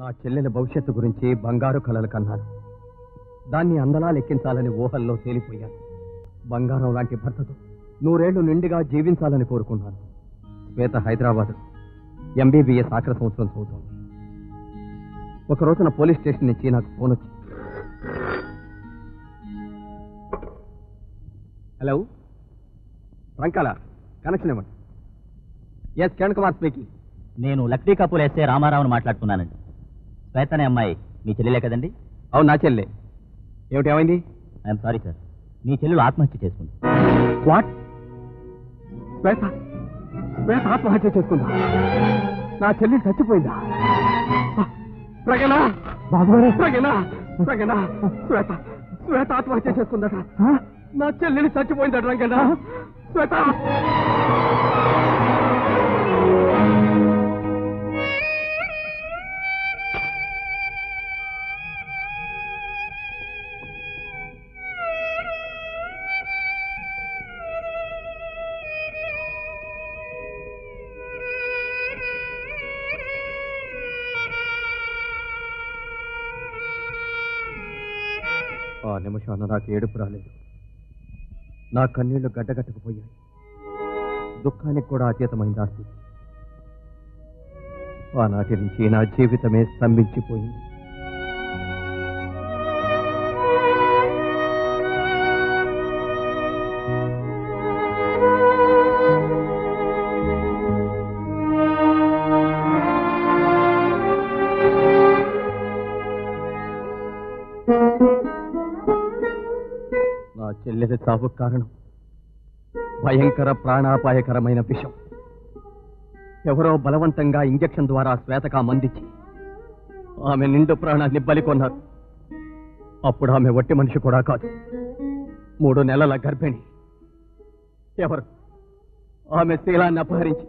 నా చెల్లెల భవిష్యత్తు గురించి బంగారు కలలు కన్నాను. దాన్ని అందలా లెక్కించాలని ఊహల్లో తేలిపోయాను. బంగారం లాంటి భర్తతో నూరేళ్ళు నిండుగా జీవించాలని కోరుకున్నాను. శ్వేత హైదరాబాద్ ఎంబీబీఎస్ ఆఖరి సంవత్సరం చదువుతోంది. ఒక రోజున పోలీస్ స్టేషన్ నుంచి నాకు ఫోన్ వచ్చింది. హలో రంకాల కనెక్షన్ ఇవ్వండి. Yes Kiran Kumar speaking. నేను లక్ష్మీ కపూర్ ఎస్ఏ రామారావుని మాట్లాడుతున్నానండి. శ్వేత అనే అమ్మాయి మీ చెల్లెలే కదండి? అవును నా చెల్లె ఏమిటి ఏమైంది? I'm sorry sir. మీ చెల్లెలు ఆత్మహత్య చేసుకుంది. వాట్? శ్వేత? శ్వేత ఆత్మహత్య చేసుకుందా? నా చెల్లి చచ్చిపోయిందా? ప్రగణ ప్రగణ ప్రగణ శ్వేత! శ్వేత ఆత్మహత్య చేసుకుందట. నా చెల్లిని చచ్చిపోయిందట రంగణ శ్వేత! ఆ నిమిషాన నాకు ఏడుపు రాలేదు. నా కన్నీళ్ళు గడ్డగట్టకపోయాయి. దుఃఖానికి కూడా అతీతమైంది ఆ నాటి ఆనాటి నుంచి నా జీవితమే స్తంభించిపోయింది. నా చావుకు కారణం. భయంకర ప్రాణాపాయకరమైన విషం. ఎవరో బలవంతంగా ఇంజెక్షన్ ద్వారా శ్వేతక మందించి ఆమె నిండు ప్రాణాన్ని బలికొన్నారు అప్పుడు ఆమె వట్టి మనిషి కూడా కాదు. మూడు నెలల గర్భిణి. ఎవరు? ఆమె శీలాన్ని అపహరించి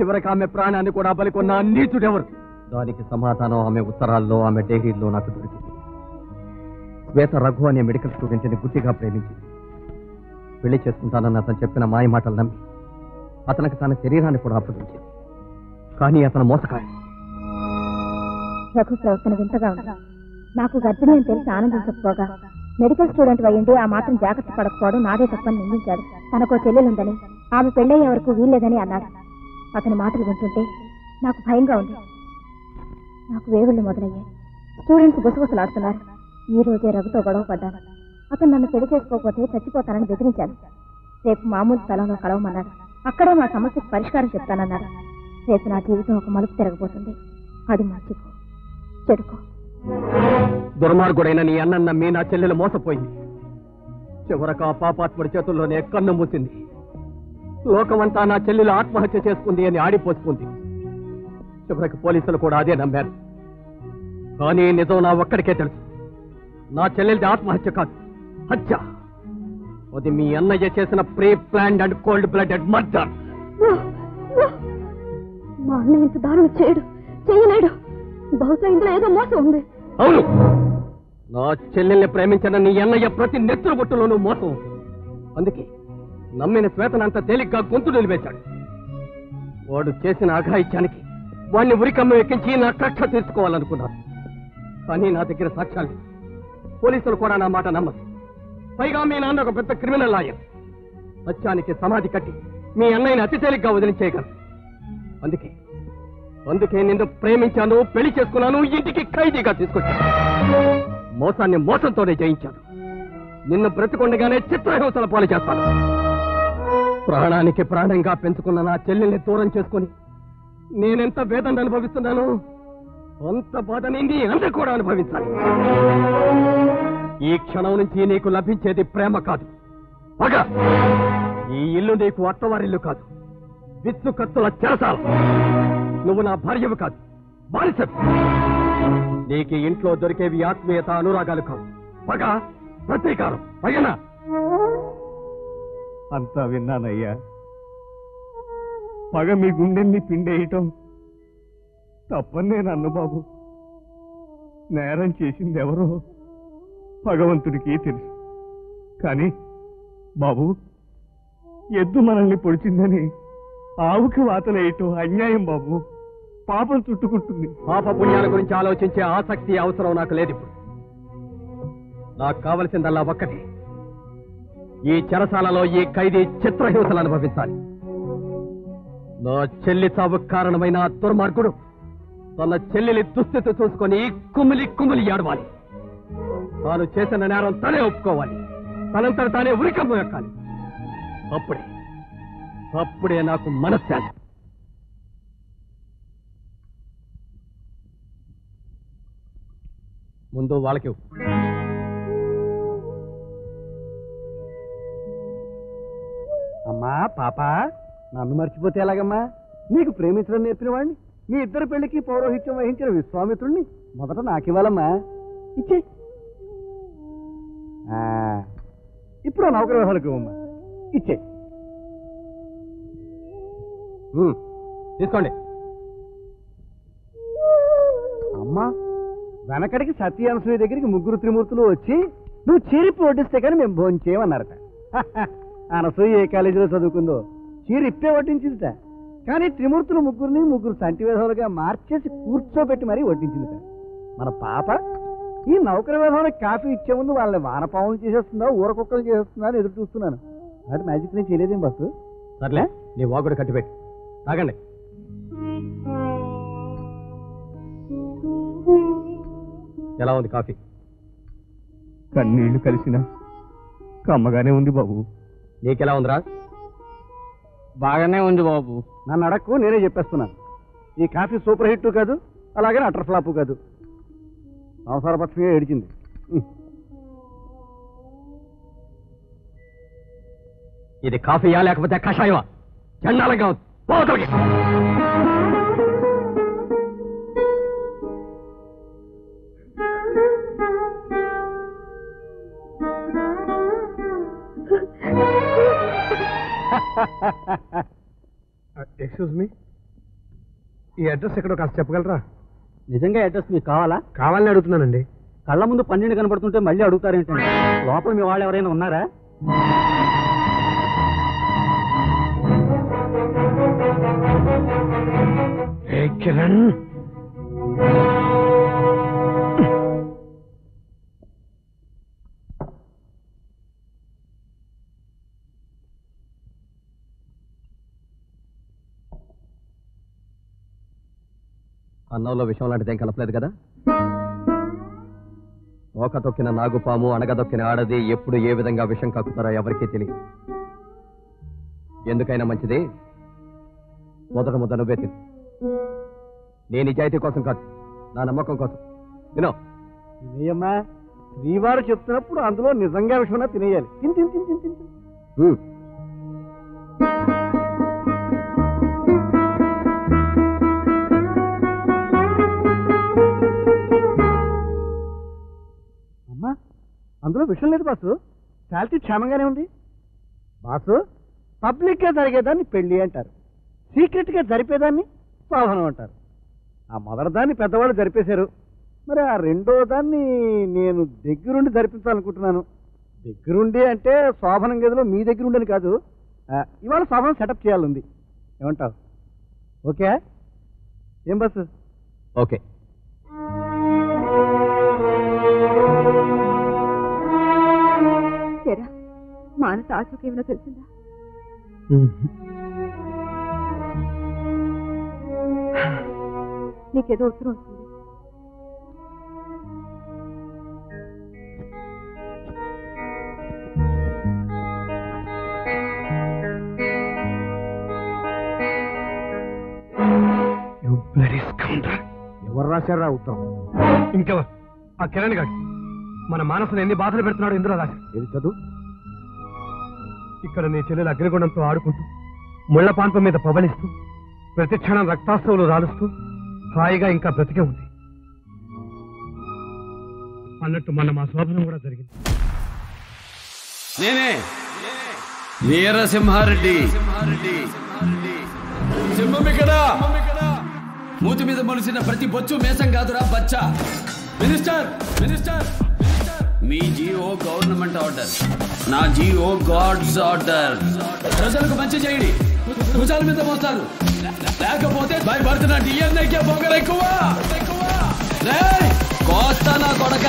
చివరికి ఆమె ప్రాణాన్ని కూడా బలికొన్న నీచుడెవరు దానికి సమాధానం ఆమె ఉత్తరాల్లో ఆమె డైరీల్లో నాకు దొరికింది. శ్వేత రఘు అనే మెడికల్ స్టూడెంట్ని గుట్టిగా ప్రేమించింది. పెళ్ళి చేసుకుంటానని అతను చెప్పిన మాయ మాటలు నమ్మి అతనికి తన శరీరాన్ని కూడా అప్పగించింది. కానీ అతను మోసకాయ రఘు ప్రవర్తన వింతగా ఉంది. నాకు గర్భిణి అని తెలిసి ఆనందించకపోగా మెడికల్ స్టూడెంట్ అయ్యుండి ఆ మాత్రం జాగ్రత్త పడకపోవడం నాదే తప్పని నిందించాడు. తనకో చెల్లెలుందని ఆమె పెళ్ళయ్యే వరకు వీల్లేదని అన్నాడు అతని మాటలు వింటుంటే నాకు భయంగా ఉంది. నాకు వేవుళ్ళు మొదలయ్యాయి. స్టూడెంట్స్ గుసగుసలాడుతున్నారు. ఈ రోజే రఘుతో గొడవ పడ్డాను. అతను నన్ను పెళ్ళి చేసుకోకపోతే చచ్చిపోతానని బెదిరించాను రేపు మామూలు స్థలంలో కలవమన్నాడు. అక్కడే మా సమస్యకు పరిష్కారం చెప్తానన్నాడు. రేపు నా జీవితం ఒక మలుపు తిరగబోతుంది. అది మంచికో చెడుకో. దుర్మార్గుడైన నీ అన్న మీ నా చెల్లెలు మోసపోయింది. చివరకు ఆ పాపాత్ముడి చేతుల్లోనే కన్ను మూసింది. లోకమంతా నా చెల్లెలు ఆత్మహత్య చేసుకుంది అని ఆడిపోసుకుంది. చివరికి పోలీసులు కూడా అదే నమ్మారు. కానీ నిజం నా ఒక్కడికే తెలుసు. నా చెల్లెలిది ఆత్మహత్య కాదు. హత్య. అది మీ అన్నయ్య చేసిన pre planned and cold blooded murder మా అన్నయ్య ఇంత దారుణం చేయడు చేయలేడు. బహుశా ఇందులో ఏదో మోసం ఉంది. అవును. నా చెల్లెల్ని ప్రేమించిన నీ అన్నయ్య ప్రతి నెత్తురు బొట్టులోనూ మోసం. అందుకే నమ్మిన శ్వేతనంత తేలిగ్గా గొంతు నిలిపేశాడు. వాడు చేసిన అఘాయిత్యానికి వాడిని ఉరికమ్మ ఎక్కించి నా కక్ష తీర్చుకోవాలనుకున్నాను. కానీ నా దగ్గర సాక్ష్యాలు. పోలీసులు కూడా నా మాట నమ్మరు. పైగా మీ నాన్న ఒక పెద్ద క్రిమినల్ లాయర్. సత్యానికి సమాధి కట్టి మీ అన్నయ్యని అతి తేలిగ్గా వదిలించేయగలరు అందుకే అందుకే నిన్ను ప్రేమించాను పెళ్ళి చేసుకున్నాను ఇంటికి ఖైదీగా తీసుకొచ్చాను. మోసాన్ని మోసంతోనే జయించాను. నిన్ను బ్రతికొండగానే చిత్రహింసల పాలు చేస్తాను. ప్రాణానికి ప్రాణంగా పెంచుకున్న నా చెల్లెల్ని దూరం చేసుకుని నేనెంత వేదన అనుభవిస్తున్నాను? అంత బాధని నీ అంత కూడా అనుభవించాలి. ఈ క్షణం నుంచి నీకు లభించేది ప్రేమ కాదు. పగ! ఈ ఇల్లు నీకు అత్తవారిల్లు కాదు. విత్తు కత్తుల చెరసాల. నువ్వు నా భార్యవు కాదు. బానిసవు. నీకు ఇంట్లో దొరికేవి ఆత్మీయత అనురాగాలు కావు. పగ! ప్రతీకారం. పగనా అంతా విన్నానయ్యా. పగ మీ గుండెల్ని పిండేయటం తప్పని నేను అన్ను బాబు. నేరం చేసింది ఎవరో భగవంతుడికి తెలుసు. కానీ బాబు ఎద్దు మనల్ని పొడిచిందని ఆవుకి వాతలేయటం అన్యాయం బాబు. పాపం చుట్టుకుంటుంది. పాప పుణ్యాల గురించి ఆలోచించే ఆసక్తి అవసరం నాకు లేదు ఇప్పుడు. నాకు కావలసిందల్లా ఒక్కటి. ఈ చెరసాలలో ఈ ఖైదీ చిత్రహింసలు అనుభవించాలి. నా చెల్లి చావు కారణమైన దుర్మార్గుడు తన చెల్లెలి దుస్థితి చూసుకొని కుమిలి కుమిలి ఏడవాలి. తాను చేసిన నేరం తనే ఒప్పుకోవాలి. తనంతట తానే ఉరికమ్మ ఎక్కాలి అప్పుడే అప్పుడే నాకు మనశ్శాంతి. ముందు వాళ్ళకి. అమ్మా పాప నన్ను మర్చిపోతే ఎలాగమ్మా? నీకు ప్రేమించడం నేర్పిన వాడిని మీ ఇద్దరు పెళ్ళికి పౌరోహిత్యం వహించిన విశ్వామిత్రుణ్ణి మొదట నాకివ్వాలమ్మా. ఇచ్చే ఇప్పుడు ఇవ్వమ్మా. ఇచ్చే. తీసుకోండి. అమ్మా వెనకడికి సత్య అనసూయ దగ్గరికి ముగ్గురు త్రిమూర్తులు వచ్చి నువ్వు చీరిప్పి వడ్డిస్తే కానీ మేము భోంచేయమన్నారట అనసూయ ఏ కాలేజీలో చదువుకుందో చీర ఇప్పే వడ్డించిందిట. కానీ త్రిమూర్తులు ముగ్గురిని ముగ్గురు సంటి వేధవులుగా మార్చేసి కూర్చోబెట్టి మరీ వడ్డించిందిట. మన పాప ఈ నౌకర వేధవులకు కాఫీ ఇచ్చే ముందు వాళ్ళని వానపాములు చేసేస్తుందా ఊర కుక్కలు చేసేస్తుందా అని ఎదురు చూస్తున్నాను. వాటి మ్యాజిక్ నేను చేయలేదేం బస్సు సర్లే నీ వాగుడు కట్టిపెట్టి. తాగండి. ఎలా ఉంది కాఫీ? కన్నీళ్ళు కలిసిన కమ్మగానే ఉంది బాబు. నీకెలా ఉందిరా? బాగానే ఉంది బాబు. నన్ను అడక్కు నేనే చెప్పేస్తున్నాను. ఈ కాఫీ సూపర్ హిట్ కాదు అలాగే అటర్ ఫ్లాప్ కాదు. సంసారపక్షమే ఏడిచింది. ఇది కాఫీయా లేకపోతే కషాయమా? చండాలంగా ఎక్స్క్యూజ్ మీ ఈ అడ్రస్ ఎక్కడో కాస్త చెప్పగలరా? నిజంగా అడ్రస్ మీకు కావాలా? కావాలని అడుగుతున్నానండి. కళ్ళ ముందు పన్నెండు కనబడుతుంటే మళ్ళీ అడుగుతారేంటండి? లోపల మీ వాళ్ళు ఎవరైనా ఉన్నారా? కిరణ్? అన్నంలో విషయం లాంటిదేం కలపలేదు కదా? తోక తొక్కిన నాగుపాము అణగదొక్కిన ఆడది ఎప్పుడు ఏ విధంగా విషం కక్కుతారో ఎవరికీ తెలియదు. ఎందుకైనా మంచిది? మొదట ముద్ద నువ్వే తిను. నీ నిజాయితీ కోసం కాదు నా నమ్మకం కోసం. వినో తినేయమ్మా. శ్రీవారు చెప్తున్నప్పుడు అందులో నిజంగా విషయం తినేయాలి. తిని తిని తిని తిని విషయం లేదు బాసు. శాలరీ క్షేమంగానే ఉంది. బాసు పబ్లిక్గా జరిగేదాన్ని పెళ్ళి అంటారు. సీక్రెట్గా జరిపేదాన్ని శోభనం అంటారు. ఆ మొదటిదాన్ని పెద్దవాళ్ళు జరిపేశారు. మరి ఆ రెండో దాన్ని నేను దగ్గరుండి జరిపించాలనుకుంటున్నాను. దగ్గరుండి అంటే శోభనం గదిలో మీ దగ్గరుండని కాదు. ఇవాళ శోభనం సెటప్ చేయాలంది ఏమంటావు? ఓకే? ఏం బస్సు ఓకే. మానస ఆచూకీ ఏమైనా తెలిసిందా? నీకేదో ఉత్తరం వస్తుంది ఎవరు రాశారా ఉత్తరం? ఇంకెవరు? ఆ కిరణ్ గారు. మన మానసుని ఎన్ని బాధలు పెడుతున్నాడు ఇందులో రాశారు. ఏది చదువు? ఇక్కడ నీ చెల్లెలు అగ్నిగుణంతో ఆడుకుంటూ ముళ్ళ మీద పవలిస్తూ ప్రతి క్షణం రక్తాస్త్రవులు రాలుస్తూ హాయిగా ఇంకా బ్రతికే ఉంది. అన్నట్టు మన మా శోభనం కూడా జరిగింది. నేనే. వీరసింహారెడ్డి సింహం ఇక్కడ. మూతి మీద మొలిసిన ప్రతి బొచ్చు మేసం కాదురా బచ్చా. Minister minister. మీ జిఓ గవర్నమెంట్ ఆర్డర్. నా జిఓ గాడ్స్ ఆర్డర్. ప్రజలకు మంచి చేయండి. భుజాల మీద మోస్తారు. లేకపోతే భయపడుతున్న డిఎన్ఐకే పొగలు ఎక్కువ. కోస్తా నా కొడక.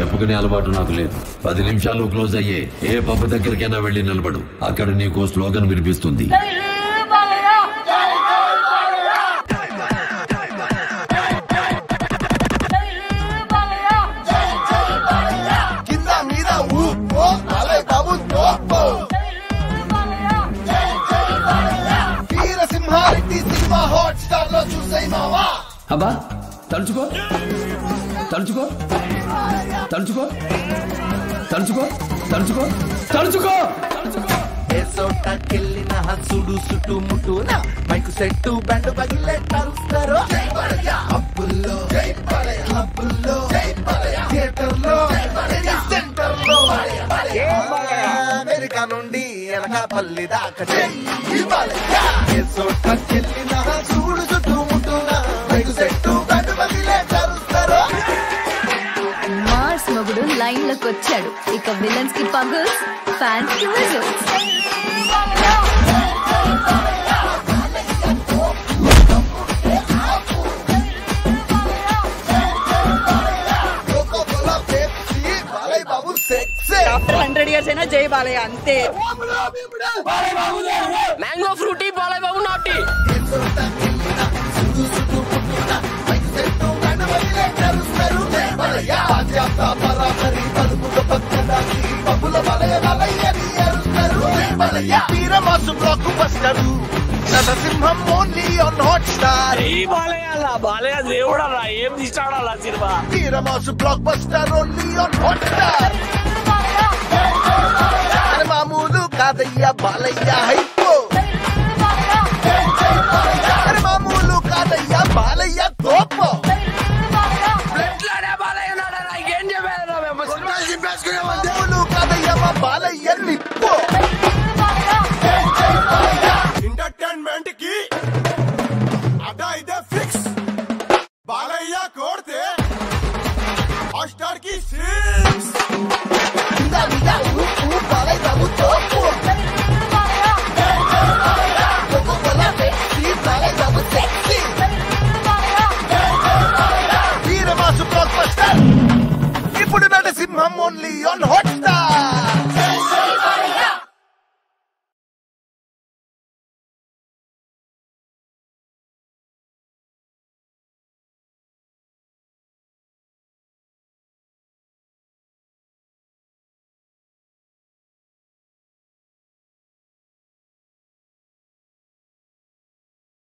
చెప్పుకునే అలవాటు నాకు లేదు. పది నిమిషాలు క్లోజ్ అయ్యే ఏ పబ్బు దగ్గరికైనా వెళ్ళి నిలబడు. అక్కడ నీకు స్లోగన్ వినిపిస్తుంది. అబ్బా తలుచుకో. తలుచుకో. తలుచుకో. తలుచుకో. తలుచుకో. తలుచుకో. ఏసోటకెళ్ళిన హసుడు సుటు ముటున మైకు సెట్టు బ్యాండ్ బగిలే కలుస్తారు అప్పుల్లో అప్పుల్లో థియేటర్లో సెంటర్లో. అమెరికా నుండి ఎనకాపల్లి దాకా. ఏసోటకెళ్ళిన వచ్చాడు ఇక విలన్స్ కి పగుల్స్ ఫ్యాన్స్ కి whistles Coca Cola Pepsi Balayya Babu సెక్సే hundred years అయినా జై బాలయ్య అంతే మ్యాంగో ఫ్రూటీ బాలయ్య బాబు నాటి వీరమాసు blockbuster Narasimham only on Hotstar ఈ బాలయ్య బాలయ్య దేవుడు అలా ఏం తీస్తాడు అలా సినిమా వీరమాసు blockbuster only on Hotstar మామూలు కాదయ్యా బాలయ్య హైపో మామూలు కాదయ్యా బాలయ్య తోపో బాలయ్య నిప్పో maximum only on Hotstar.